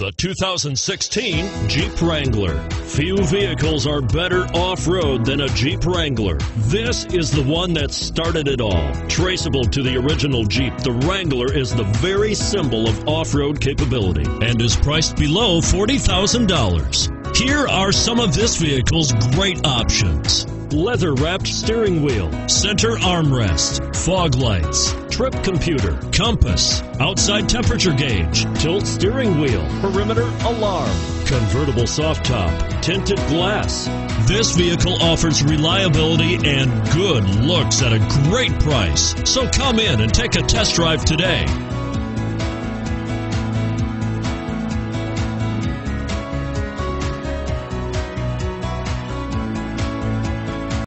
The 2016 Jeep Wrangler. Few vehicles are better off-road than a Jeep Wrangler. This is the one that started it all. Traceable to the original Jeep, the Wrangler is the very symbol of off-road capability and is priced below $40,000. Here are some of this vehicle's great options. Leather wrapped steering wheel, center armrest, fog lights, trip computer, compass, outside temperature gauge, tilt steering wheel, perimeter alarm, convertible soft top, tinted glass. This vehicle offers reliability and good looks at a great price. So come in and take a test drive today.